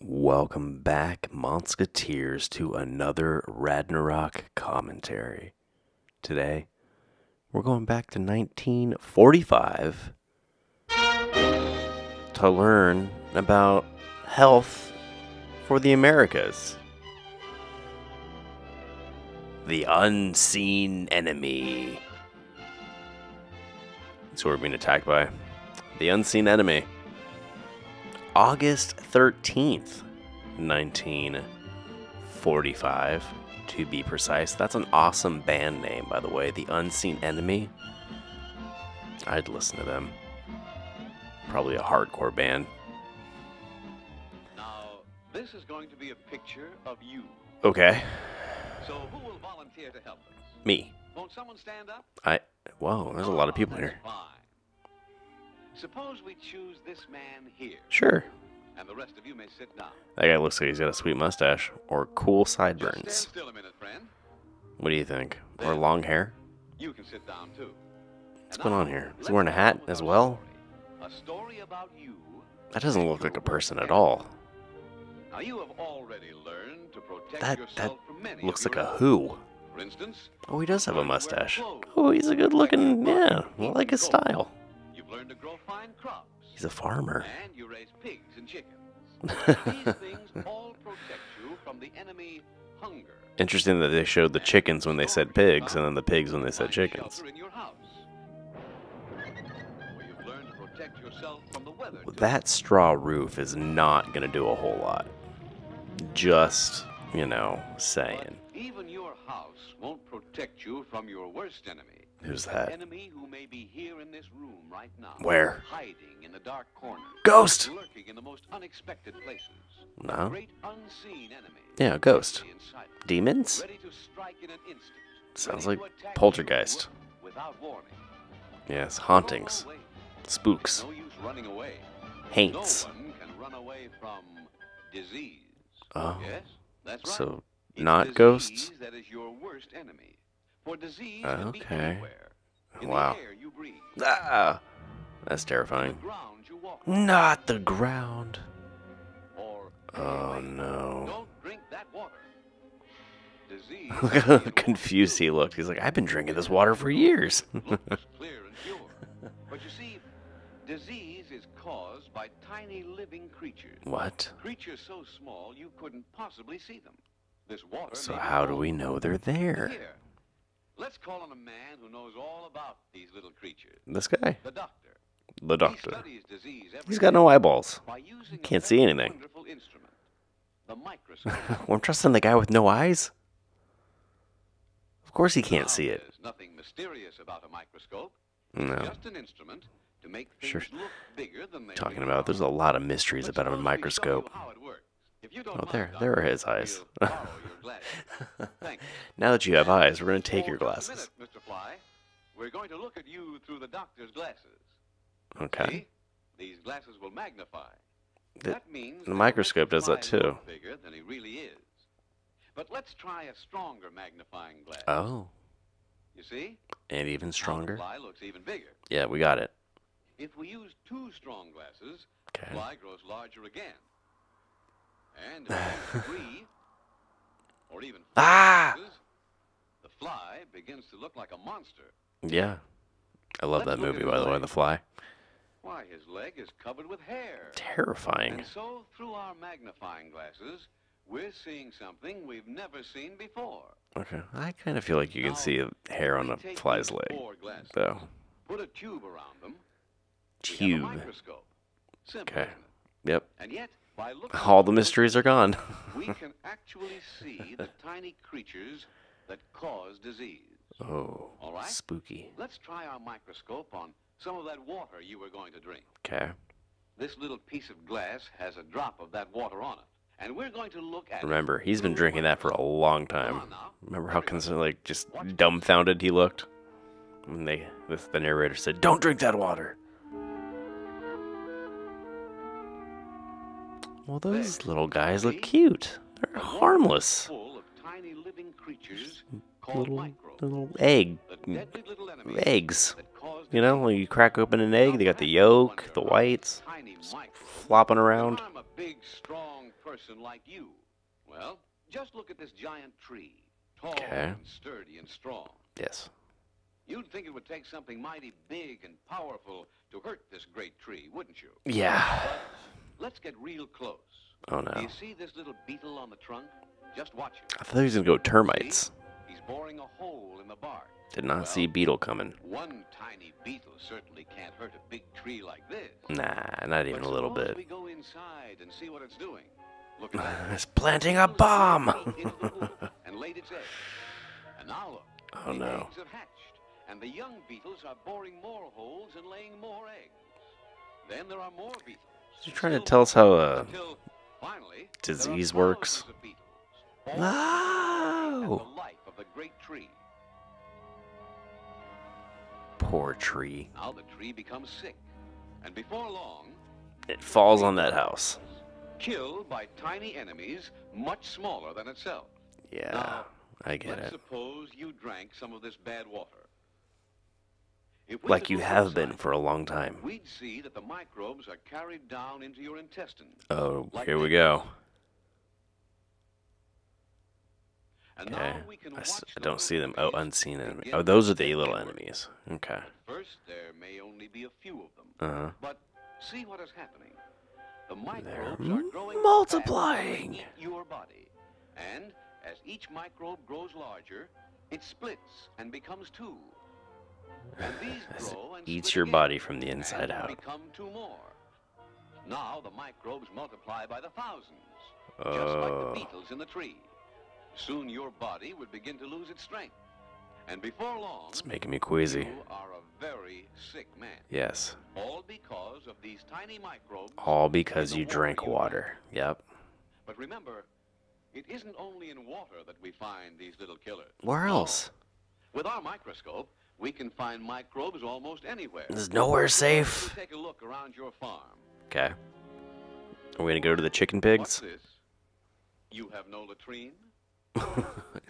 Welcome back, Monsketeers, to another Radnarok commentary. Today, we're going back to 1945 to learn about health for the Americas. The unseen enemy. That's who we're being attacked by. The unseen enemy. August 13th, 1945, to be precise. That's an awesome band name, by the way. The Unseen Enemy. I'd listen to them. Probably a hardcore band. Now, this is going to be a picture of you. Okay. So who will volunteer to help us? Me. Won't someone stand up? I. Whoa, there's a lot of people here. Fine. Suppose we choose this man here, Sure. and the rest of you may sit down. That guy looks like he's got a sweet mustache or cool sideburns. minute. What do you think? Or long hair? You can sit down too. What's And going on here? Is he wearing a hat as well? story. A story about you. That doesn't look like a person at all. Now you have already learned to protect That- yourself that Looks like a who. Instance, Oh, he does have a learned to wear mustache. Oh, he's a good looking. protect Yeah, I like his style. Learned to grow fine crops. He's a farmer. And you raise pigs and chickens. These things all protect you from the enemy hunger. Interesting that they showed the chickens when they said pigs and then the pigs when they said chickens. shelter in your house. Where you've learned to protect yourself from the weather. too. That straw roof is not going to do a whole lot. Just, you know, But saying. even your house won't protect you from your worst enemy. Who's that? enemy who may be here in this room right now. Where? Hiding in the dark. Ghost! Lurking in the most unexpected places. No? great unseen enemy. Yeah, a ghost. Ready and silent. Demons? Ready to strike in an instant. Sounds like poltergeist. Without warning. Yes, hauntings. No, no, wait. Spooks. No use running away. Haints. No one can run away from disease. Oh, Yes, that's right. so It's not ghosts? That is your worst enemy. For disease okay. Wow. the air you breathe. Ah! That's The terrifying. walk. Not the ground. Or Oh no. Don't drink that water. Disease. Look how be in water, confused he looked. He's like, I've been drinking this water for years. looks clear and pure. But you see, disease is caused by tiny living creatures. what? Creatures so small you couldn't possibly see them. This water. So how do we know they're there? Let's call on a man who knows all about these little creatures. This guy, The doctor. the He doctor. disease He's got no eyeballs. can't see anything. Wonderful instrument, the microscope. well, I'm trusting the guy with no eyes. Of course he can't Now, see it. There's nothing mysterious about a microscope. No. Just an instrument to make things Sure. look bigger than they Talking about, there's a lot of mysteries about a microscope. how it works. If you don't Oh, there, there are his eyes. We'll borrow your glasses. Thank you. now that you have eyes, we're gonna take For your glasses. minute, Mr. Fly. We're going to look at you through the doctor's glasses. Okay. See? These glasses will magnify. The- that means the they'll microscope does that too. Bigger than he really is. But let's try a stronger magnifying glass. Oh, You see? and even stronger. Fly looks even bigger. Yeah, we got it. If we use two strong glasses, Okay. fly grows larger again. And if we use three, or even Ah! the fly begins to look like a monster. Yeah. I love Let's that movie, by the way. The Fly. Why, his leg is covered with hair. Terrifying. And so, through our magnifying glasses, we're seeing something we've never seen before. Okay. I kind of feel like you can Now, see hair on a fly's leg, glasses, though. Put a tube around them. Tube. microscope. Simple, Okay. Yep. And yet, All the mysteries are gone. we can actually see the tiny creatures that cause disease. Oh, All right. spooky. Let's try our microscope on some of that water you were going to drink. Okay. This little piece of glass has a drop of that water on it. And we're going to look at it Remember, he's been drinking that for a long time. Remember how concerned, like, just dumbfounded he looked when they, the, the narrator said, "Don't drink that water." Well, those little guys look cute. They're harmless. Full of tiny living creatures Little, little egg little eggs. You know, when you crack open an egg, they got the yolk, the whites, flopping around. I'm a big, strong person like you? Well, just look at this giant tree. Tall Okay. and sturdy and strong. Yes. You'd think it would take something mighty big and powerful to hurt this great tree, wouldn't you? Yeah. Let's get real close. Oh Do no. you see this little beetle on the trunk? Just watch him. I thought he was gonna go termites. He's boring a hole in the bark. Did not Well, see beetle coming. One tiny beetle certainly can't hurt a big tree like this. Nah, not even But a little bit. We go inside and see what it's doing. Look at that. It's planting a bomb. and laid its egg. And now look. Oh, the no. eggs have hatched, and the young beetles are boring more holes and laying more eggs. Then there are more beetles. You trying to tell us how more, uh finally disease works? thousands of beetles, all at No. the life of the great tree. Poor tree. Now the tree becomes sick, and before long, It falls on that house. killed by tiny enemies much smaller than itself. Yeah, Now, I get Let's it. suppose you drank some of this bad water. Like you have been for a long time. We'd see that the microbes are carried down into your intestines. Oh, like here we go. And Okay. now we can I, s- I don't see them. Oh, unseen enemy. Oh, those are the little enemies. Okay. First, there may only be a few of them. Uh huh. But see what is happening. The They're microbes are growing multiplying. in your body. And as each microbe grows larger, it splits and becomes two. Eats your body from the inside out. become two more. Now the microbes multiply by the thousands, just like the Oh, beetles in the tree. Soon your body would begin to lose its strength. And before long, it's making me queasy. you are a very sick man. Yes. All because of these tiny microbes. All because you drank you water. Yep. But remember, it isn't only in water that we find these little killers. Where else? Oh, with our microscope, we can find microbes almost anywhere. There's nowhere safe. Take a look around your farm. Okay. Are we gonna go to the chicken What's pigs? this? You have no latrine?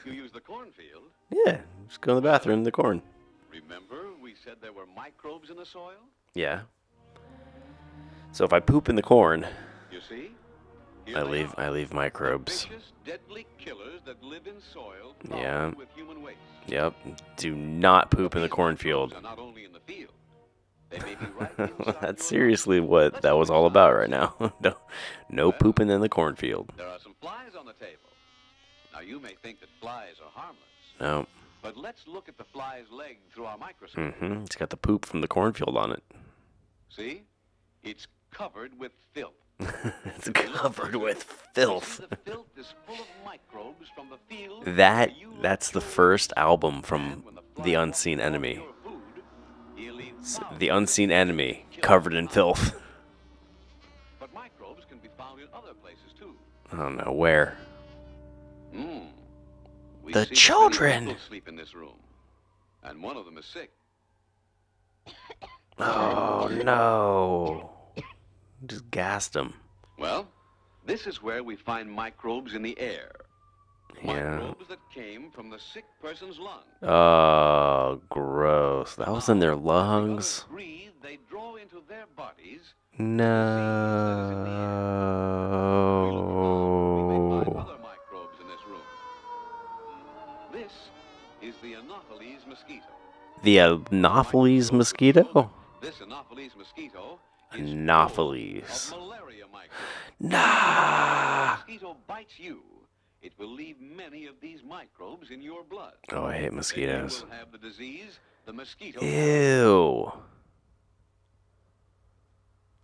You use the cornfield? yeah. Just go in the bathroom. The corn. Remember we said there were microbes in the soil? Yeah. So if I poop in the corn, You see? Here I leave are. I leave microbes. Vicious, deadly killers that live in soil Yeah. with. Yep. Do not poop in the cornfield. microbes are not only in the field. They may be right inside your That's seriously what that was all about right now. no, no pooping in the cornfield. There are some flies on the table. Now you may think that flies are harmless, No. but let's look at the fly's leg through our microscope. Mm-hmm. It's got the poop from the cornfield on it. See? It's covered with filth. it's If you look covered with filth. see the filth is full of microbes from the field That that's the first album from The Unseen Enemy. your food, he'll leave S- thousands The Unseen Enemy, covered in filth. But microbes can be found in other places too. I don't know where. Mm. The see that many children! sleep in this room, and one of them is sick. Oh no! Just gassed him. Well, this is where we find microbes in the air. Yeah. Microbes that came from the sick person's lungs. Oh, gross. That was in their When the others lungs. breathe, they draw into their bodies. We look around, we may find No. other microbes in this is the Anopheles mosquito. The Anopheles mosquito? This Anopheles mosquito Anopheles. malaria. Nah. If the mosquito bites you, it will leave many of these microbes in your blood. Oh, I hate mosquitoes. Have the disease, the mosquito. Ew.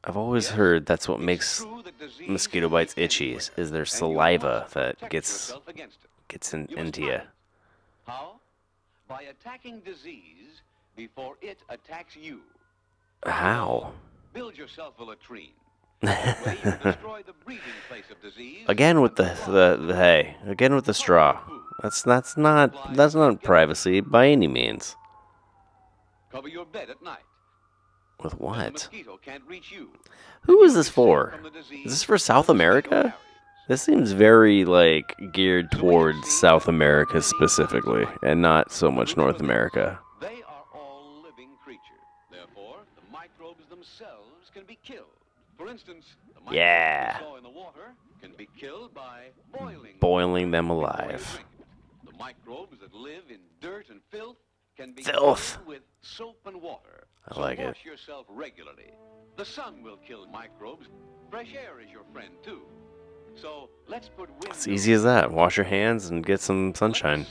I've always Yes, heard that's what makes mosquito bites itchy is their saliva that gets yourself against it. gets in, into you. How? By attacking disease before it attacks you. How? Build yourself a latrine. That way you destroy the breeding place of disease. Again with the, the the hay. Again with the straw. That's that's not that's not privacy by any means. Cover your bed at night. With what? mosquito can't reach you. Who is this for? from the disease Is this for South America? This seems very like geared towards South America specifically, and not so much North America. Can be killed. For instance, the Yeah. in the water can be killed by boiling. Boiling them alive. The microbes that live in dirt and filth can be Filth. killed with soap and water. I so like it. wash yourself regularly. The sun will kill microbes. Fresh air is your friend too. So let's put It's easy as that. Wash your hands and get some sunshine.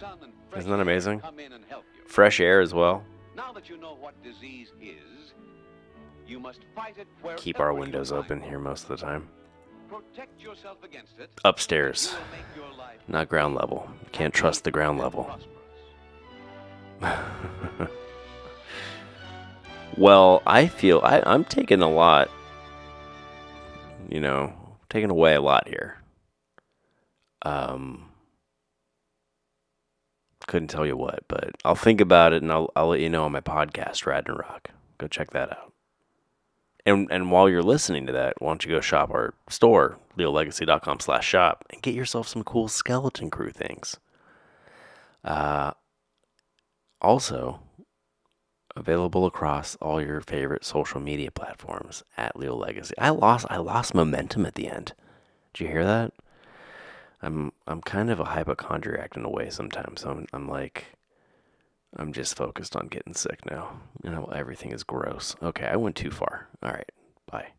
Isn't that amazing? Come in and help you. Fresh air as well. Now that you know what disease is, you must fight it Keep our windows open here most of the time. Protect yourself against it. Upstairs, You will make your life not ground level. Can't trust the ground level. well, I feel I, I'm taking a lot, you know, taking away a lot here. Um, couldn't tell you what, but I'll think about it and I'll I'll let you know on my podcast, Radnarok. Go check that out. And and while you're listening to that, why don't you go shop our store, leallegacy.com slash shop, and get yourself some cool Skeleton Crue things. Uh also available across all your favorite social media platforms at Leal Legacy. I lost I lost momentum at the end. Did you hear that? I'm I'm kind of a hypochondriac in a way sometimes. So I'm I'm like I'm just focused on getting sick now. You know, everything is gross. Okay, I went too far. All right. Bye.